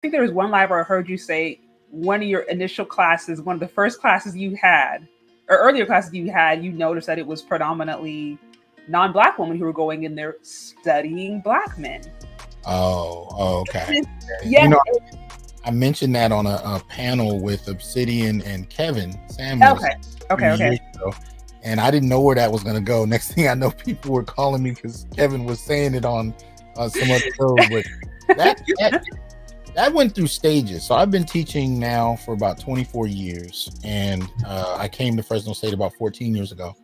think there was one live where I heard you say one of your initial classes, one of the first classes you had, or earlier classes you had, you noticed that it was predominantly non-black women who were going in there studying black men. Oh, oh okay. yeah. You know, I mentioned that on a, a, panel with Obsidian and Kevin Samuels. Okay. Okay. Okay. Ago, and I didn't know where that was going to go. Next thing I know, people were calling me because Kevin was saying it on uh, some other show. But that, that that went through stages. So I've been teaching now for about 24 years, and uh, I came to Fresno State about 14 years ago.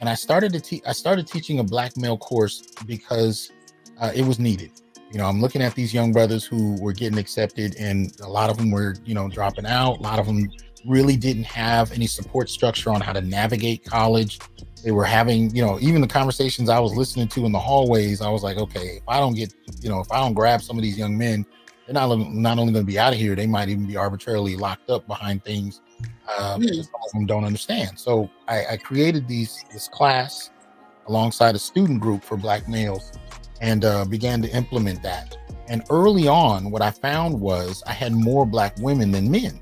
And I started to teach. I started teaching a black male course because uh, it was needed. You know, I'm looking at these young brothers who were getting accepted, and a lot of them were, you know, dropping out. A lot of them really didn't have any support structure on how to navigate college. They were having, you know, even the conversations I was listening to in the hallways. I was like, okay, if I don't get, you know, if I don't grab some of these young men they're not not only going to be out of here, they might even be arbitrarily locked up behind things um, mm. some of them don't understand. So I, I, created these this class alongside a student group for Black males, and uh, began to implement that. And early on, what I found was I had more Black women than men,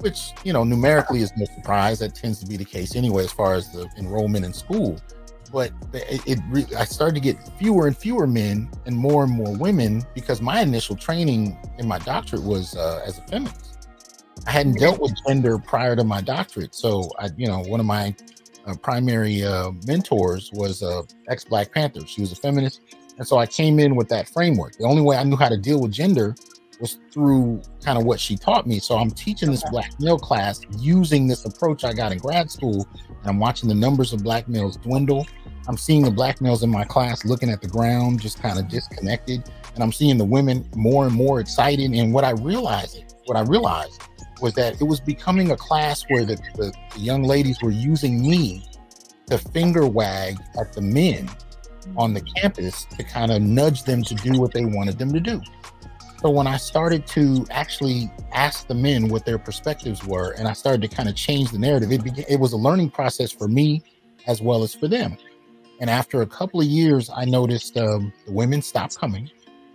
which you know numerically is no surprise. That tends to be the case anyway, as far as the enrollment in school but it, it re- I started to get fewer and fewer men and more and more women because my initial training in my doctorate was uh, as a feminist. I hadn't dealt with gender prior to my doctorate, so I, you know, one of my uh, primary uh, mentors was uh, ex Black Panther. She was a feminist, and so I came in with that framework. The only way I knew how to deal with gender was through kind of what she taught me. So I'm teaching this black male class using this approach I got in grad school. And I'm watching the numbers of black males dwindle. I'm seeing the black males in my class looking at the ground, just kind of disconnected. And I'm seeing the women more and more excited. And what I realized, what I realized was that it was becoming a class where the, the, the young ladies were using me to finger wag at the men on the campus to kind of nudge them to do what they wanted them to do. So when I started to actually ask the men what their perspectives were, and I started to kind of change the narrative, it began, it was a learning process for me as well as for them. And after a couple of years, I noticed um, the women stopped coming.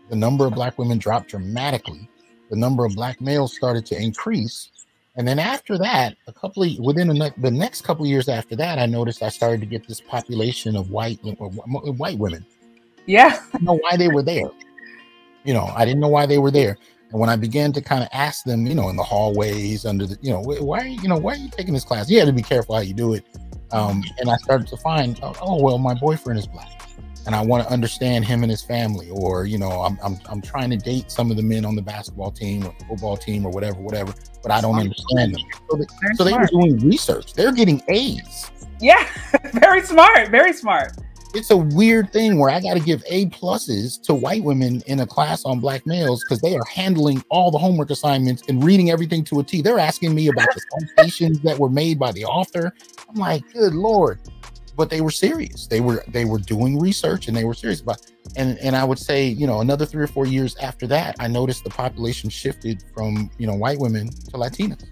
The number of black women dropped dramatically. The number of black males started to increase. And then after that, a couple of within the, the next couple of years after that, I noticed I started to get this population of white white women. Yeah, I know why they were there. You know, I didn't know why they were there. And when I began to kind of ask them, you know, in the hallways, under the, you know, why, you know, why are you taking this class? You had to be careful how you do it. Um, and I started to find, oh, oh, well, my boyfriend is black, and I want to understand him and his family. Or, you know, I'm, I'm, I'm trying to date some of the men on the basketball team or football team or whatever, whatever. But I don't understand them. So, they, so they were doing research. They're getting A's. Yeah, very smart. Very smart it's a weird thing where I got to give A pluses to white women in a class on black males because they are handling all the homework assignments and reading everything to a T. They're asking me about the citations that were made by the author. I'm like, good lord. But they were serious. They were they were doing research and they were serious about and and I would say, you know, another three or four years after that, I noticed the population shifted from, you know, white women to Latinas.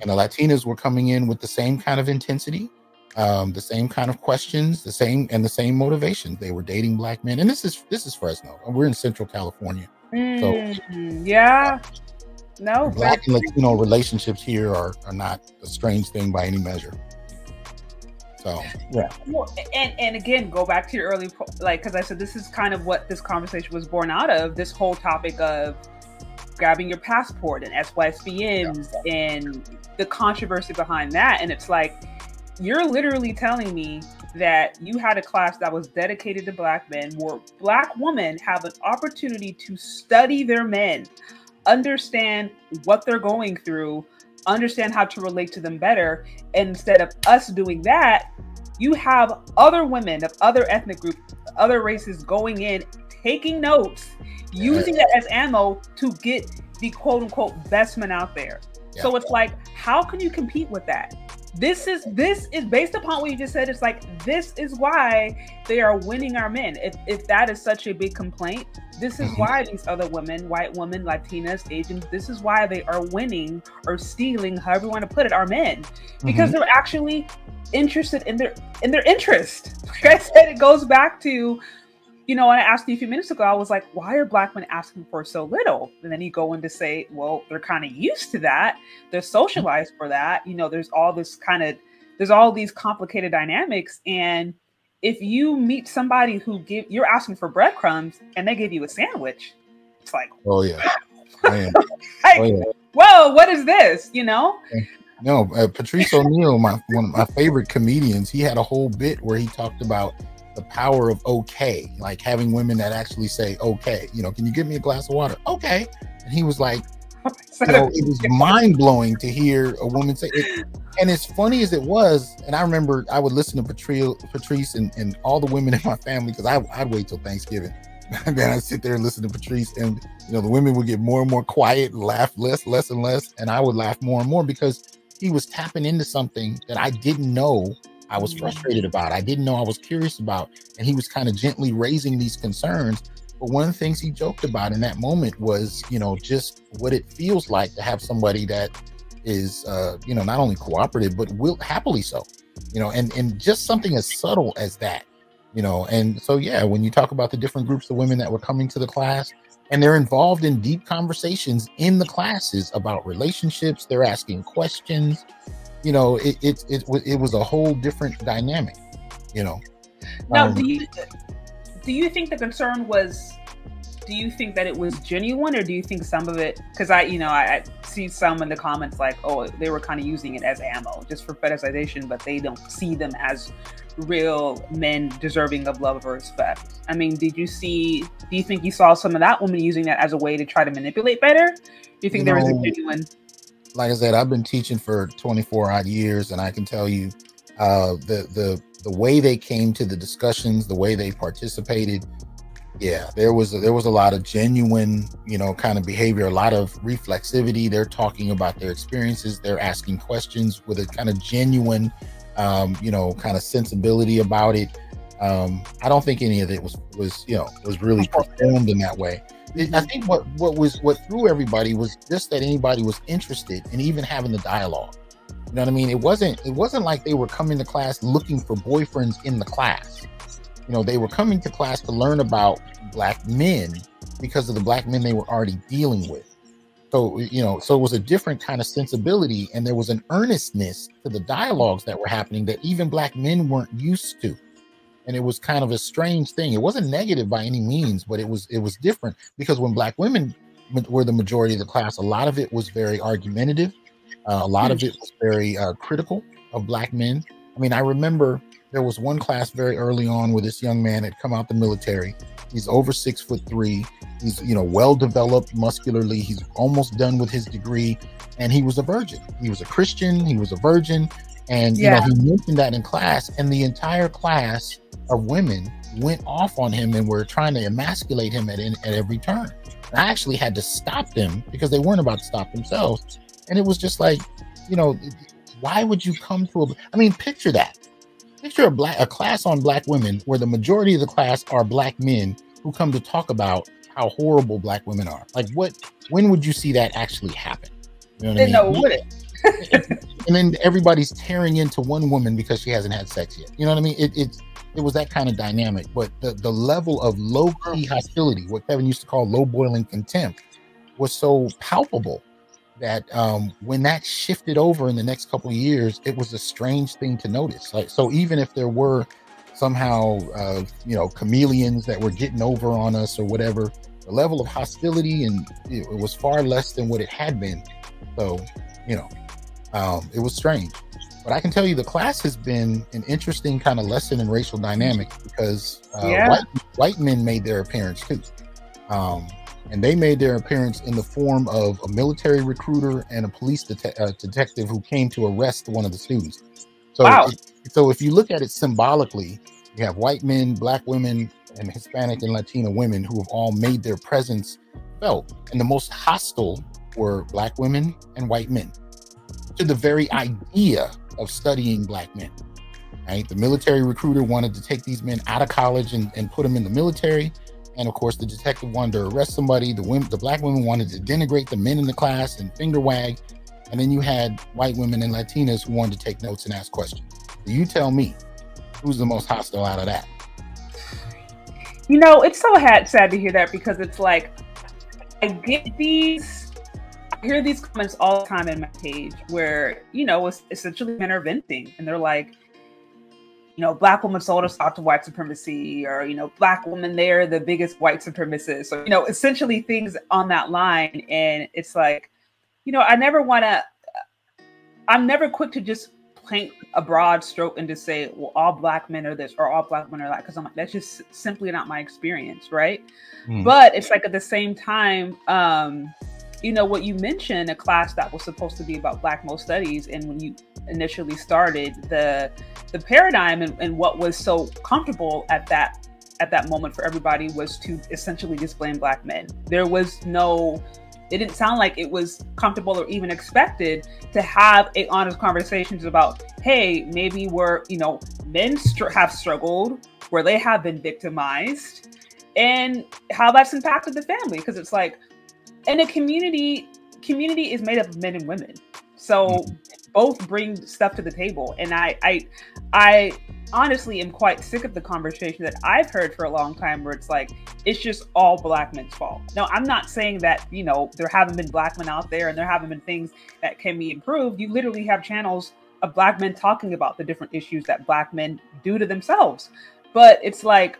And the Latinas were coming in with the same kind of intensity um, the same kind of questions, the same and the same motivations. They were dating black men, and this is this is Fresno. We're in Central California, mm, so yeah, no, black and Latino relationships here are are not a strange thing by any measure. So yeah, well, and and again, go back to your early like because I said this is kind of what this conversation was born out of. This whole topic of grabbing your passport and SYSBMs yeah. and the controversy behind that, and it's like you're literally telling me that you had a class that was dedicated to black men where black women have an opportunity to study their men understand what they're going through understand how to relate to them better. And instead of us doing that you have other women of other ethnic groups other races going in taking notes using that as ammo to get the quote unquote best men out there. Yeah. so it's like how can you compete with that this is this is based upon what you just said it's like this is why they are winning our men if, if that is such a big complaint this is mm-hmm. why these other women white women latinas asians this is why they are winning or stealing however you want to put it our men because mm-hmm. they're actually interested in their in their interest like i said it goes back to you know, when I asked you a few minutes ago, I was like, why are black men asking for so little? And then you go in to say, well, they're kind of used to that. They're socialized for that. You know, there's all this kind of, there's all these complicated dynamics. And if you meet somebody who give, you're asking for breadcrumbs and they give you a sandwich, it's like, oh yeah, like, oh, yeah. whoa, what is this? You know? No, uh, Patrice O'Neal, my one of my favorite comedians, he had a whole bit where he talked about the power of okay, like having women that actually say okay. You know, can you give me a glass of water? Okay, and he was like, you know, it was mind blowing to hear a woman say it. And as funny as it was, and I remember I would listen to Patrice, and, and all the women in my family because I'd wait till Thanksgiving. And then I'd sit there and listen to Patrice, and you know, the women would get more and more quiet, laugh less, less and less, and I would laugh more and more because he was tapping into something that I didn't know I was mm-hmm. frustrated about. I didn't know I was curious about. And he was kind of gently raising these concerns. But one of the things he joked about in that moment was, you know, just what it feels like to have somebody that is, uh, you know, not only cooperative, but will happily so, you know, and, and just something as subtle as that, you know. And so, yeah, when you talk about the different groups of women that were coming to the class, and they're involved in deep conversations in the classes about relationships, they're asking questions, you know, it it it, it was a whole different dynamic, you know. Now, um, do you do you think the concern was? Do you think that it was genuine, or do you think some of it? Because I, you know, I, I, see some in the comments like, oh, they were kind of using it as ammo, just for fetishization, but they don't see them as real men deserving of love or respect. I mean, did you see? Do you think you saw some of that woman using that as a way to try to manipulate better? Do you think there was a genuine? Like I said, I've been teaching for 24 odd years, and I can tell you uh, the the the way they came to the discussions, the way they participated. Yeah, there was a, there was a lot of genuine, you know, kind of behavior, a lot of reflexivity. They're talking about their experiences. They're asking questions with a kind of genuine, um, you know, kind of sensibility about it. Um, I don't think any of it was was you know was really performed in that way. I think what what was what threw everybody was just that anybody was interested in even having the dialogue. You know what I mean? It wasn't it wasn't like they were coming to class looking for boyfriends in the class. You know, they were coming to class to learn about black men because of the black men they were already dealing with. So, you know, so it was a different kind of sensibility and there was an earnestness to the dialogues that were happening that even black men weren't used to and it was kind of a strange thing. It wasn't negative by any means, but it was it was different because when black women were the majority of the class, a lot of it was very argumentative. Uh, a lot of it was very uh, critical of black men. I mean, I remember there was one class very early on where this young man had come out the military. He's over six foot three. He's you know well developed muscularly. He's almost done with his degree, and he was a virgin. He was a Christian. He was a virgin, and you know he mentioned that in class, and the entire class of women went off on him and were trying to emasculate him at, at every turn. And I actually had to stop them because they weren't about to stop themselves. And it was just like, you know, why would you come to a? I mean, picture that. Picture a black a class on black women where the majority of the class are black men who come to talk about how horrible black women are. Like, what? When would you see that actually happen? You know what I mean? would it? And then everybody's tearing into one woman because she hasn't had sex yet. You know what I mean? It, it's it was that kind of dynamic. But the, the level of low key hostility, what Kevin used to call low boiling contempt, was so palpable that um, when that shifted over in the next couple of years, it was a strange thing to notice. Like, so even if there were somehow, uh, you know, chameleons that were getting over on us or whatever, the level of hostility and it, it was far less than what it had been. So, you know, um, it was strange. But I can tell you the class has been an interesting kind of lesson in racial dynamics because uh, yeah. white, white men made their appearance too. Um, and they made their appearance in the form of a military recruiter and a police det- uh, detective who came to arrest one of the students. So, wow. so if you look at it symbolically, you have white men, black women, and Hispanic and Latina women who have all made their presence felt. And the most hostile were black women and white men to the very idea of studying black men. Right? The military recruiter wanted to take these men out of college and, and put them in the military. And of course, the detective wanted to arrest somebody. The women, the black women wanted to denigrate the men in the class and finger wag. And then you had white women and Latinas who wanted to take notes and ask questions. you tell me who's the most hostile out of that? You know, it's so sad to hear that because it's like I get these, I hear these comments all the time in my page where you know, it's essentially men are venting and they're like, you know, black women sold us out to white supremacy, or you know, black women they're the biggest white supremacists, so you know, essentially things on that line, and it's like, you know, I never want to. I'm never quick to just paint a broad stroke and just say, well, all black men are this or all black women are that, because I'm like, that's just simply not my experience, right? Mm. But it's like at the same time, um, you know, what you mentioned, a class that was supposed to be about Black male studies, and when you initially started, the the paradigm and, and what was so comfortable at that at that moment for everybody was to essentially just blame black men. There was no it didn't sound like it was comfortable or even expected to have a honest conversations about hey maybe we're you know men str- have struggled where they have been victimized and how that's impacted the family because it's like in a community community is made up of men and women so both bring stuff to the table and i i i honestly am quite sick of the conversation that I've heard for a long time where it's like, it's just all black men's fault. now I'm not saying that, you know, there haven't been black men out there and there haven't been things that can be improved. You literally have channels of black men talking about the different issues that black men do to themselves. But it's like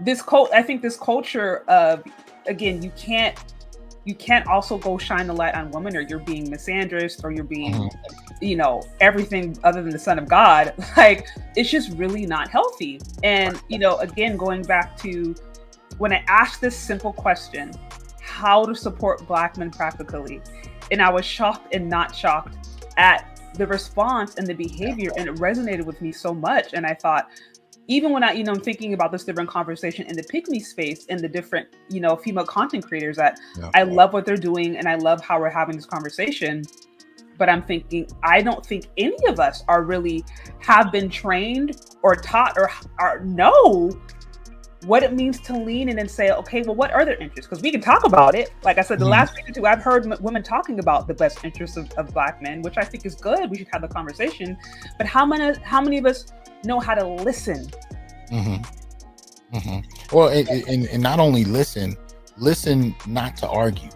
this cult, I think this culture of, again, you can't you can't also go shine the light on women or you're being misandrist or you're being mm-hmm. you know everything other than the son of god. Like it's just really not healthy. And you know again going back to when i asked this simple question how to support black men practically and i was shocked and not shocked at the response and the behavior and it resonated with me so much. And i thought even when I, you know, I'm thinking about this different conversation in the pygmy space and the different, you know, female content creators that yeah. I love what they're doing and I love how we're having this conversation. But I'm thinking, I don't think any of us are really have been trained or taught or, or know what it means to lean in and say, okay, well, what are their interests? Because we can talk about it. Like I said, the mm-hmm. last week or two, I've heard m- women talking about the best interests of, of Black men, which I think is good. We should have the conversation. But how many, how many of us know how to listen. Mm-hmm. Mm-hmm. Well, and, and, and not only listen, listen not to argue.